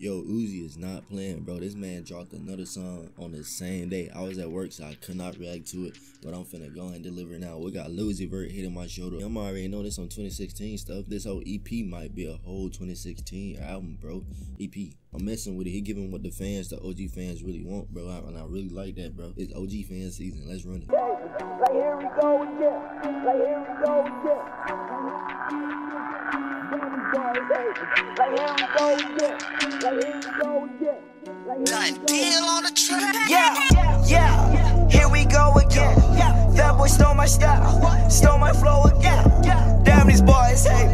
Yo, Uzi is not playing, bro. This man dropped another song on the same day. I was at work, so I could not react to it, but I'm finna go and deliver it now. We got Lil Uzi Vert hitting my shoulder. I'm already know this on 2016 stuff. This whole EP might be a whole 2016 album, bro. EP. I'm messing with it. He giving what the fans, the OG fans really want, bro. And I really like that, bro. It's OG fan season. Let's run it. Like here we go again. Like here we go again. Like here we go again. Like here we go again. Like here we deal on the track. Yeah, yeah, here we go again. That boy stole my style, stole my flow again. Damn, these boys hate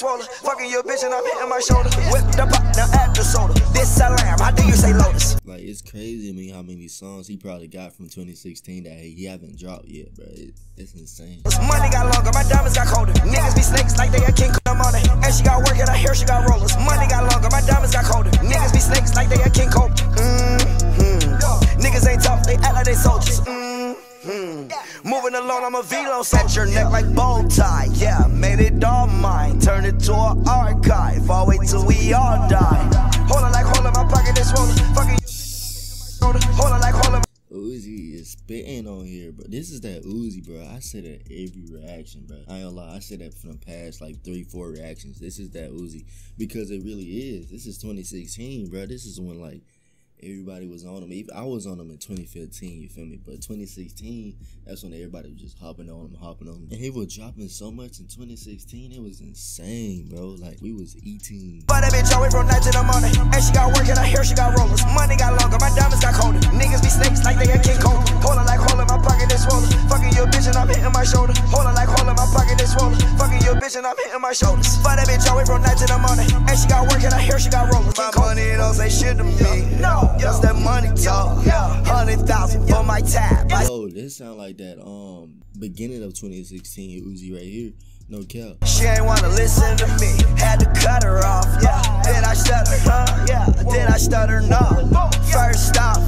hold on, my pocket is swollen. Fucking your bitch and I'm hitting my shoulder. Whip the pop, now add the soda. This a lamb, how do you say lotus? Like it's crazy to me how many songs he probably got from 2016 that he haven't dropped yet, bro. It, it's insane. Money got longer, my diamonds got colder. Niggas be snakes like they a king come on it. And she got work and I hear she got rollers. Money got longer, my diamonds got colder. Niggas be snakes like they a king cold. Mm-hmm. Niggas ain't tough, they act like they soldiers. Mm-hmm. Moving along, I'm a velo. Set your neck like bow tie. Yeah, made it all mine. Turn it to an archive. I'll wait till we all die. Hold on, like hold on, my pocket is swollen. Fucking hold on, like hold on. Uzi is spitting on here, bro. This is that Uzi, bro. I said that every reaction, bro. I ain't gonna lie. I said that from the past like three, four reactions. This is that Uzi because it really is. This is 2016, bro. This is when like everybody was on him. Even I was on him in 2015, you feel me? But 2016, that's when everybody was just hopping on him, hopping on him. And he was dropping so much in 2016, it was insane, bro. Like we was eating. But that bitch always from night to the morning. And she got work and I hear she got rollers. Money got longer, my diamonds got my shoulders. But that bitch always from night to the morning. And she got work and I hear she got rollers. My money don't say shit to me. No, just that money talk. Yeah, Hundred thousand for my tab. I Yo, this sound like that um beginning of 2016 Uzi right here. No cap. She ain't wanna listen to me. Had to cut her off. Yeah. Then I stutter, huh? Yeah. Then I stutter, no. First stop.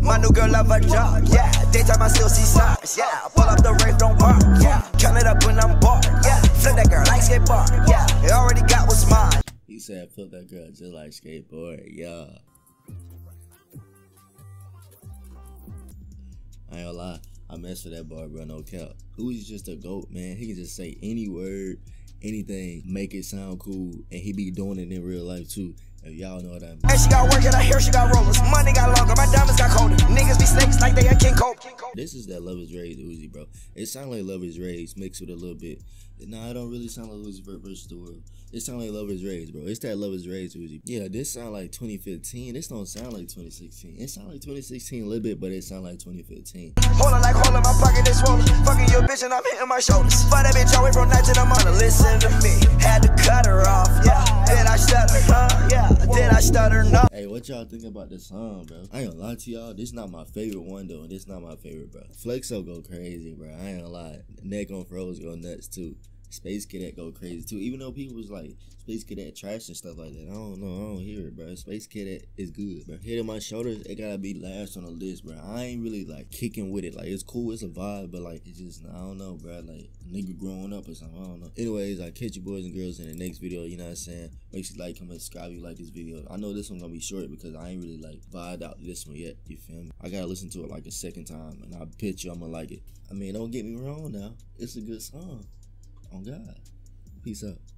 My new girl love a job. Yeah. Daytime I still see signs. Yeah. Pull up the rave, don't that girl like skateboard. Yeah. It already got what's mine. He said, "Flip that girl just like skateboard." Yeah. I ain't gonna lie. I mess with that bar, bro. No cap. Who's just a goat, man? He can just say any word, anything, make it sound cool, and he be doing it in real life too. If y'all know what I mean. And she got work and I hear she got rollers. Money got longer, my diamonds got colder. Niggas be snakes like they a king cold. This is that Luv Is Rage Uzi, bro. It sound like Luv Is Rage mixed with a little bit. Nah, it don't really sound like Uzi Vert versus the world. It sound like Luv Is Rage, bro. It's that Luv Is Rage Uzi. Yeah, this sound like 2015. This don't sound like 2016. It sound like 2016 a little bit, but it sound like 2015. Hold on, like hold on, my pocket is swollen. Fucking your bitch and I'm hitting my shoulders. But that bitch always from night to the morning. Listen to me, had to cut her off. Yeah, then I stutter, huh? Yeah, then I stutter, no. Hey, what y'all think about this song, bro? I ain't gonna lie to y'all. This not my favorite one though. This not my favorite, bro. Flexo go crazy, bro. I ain't gonna lie. Neck on froze go nuts too. Space Cadet go crazy too. Even though people was like Space Cadet trash and stuff like that. I don't know. I don't hear it, bro. Space Cadet is good, bro. Hitting my shoulders, it gotta be last on the list, bro. I ain't really like kicking with it. Like it's cool, it's a vibe, but like it's just I don't know, bro. Like nigga growing up or something. I don't know. Anyways, I catch you boys and girls in the next video. You know what I'm saying? Make sure you like, comment, subscribe. You like this video. I know this one gonna be short because I ain't really like vibed out this one yet. You feel me? I gotta listen to it like a second time, and I bet you I'm gonna like it. I mean, don't get me wrong now. It's a good song. On God. Peace out.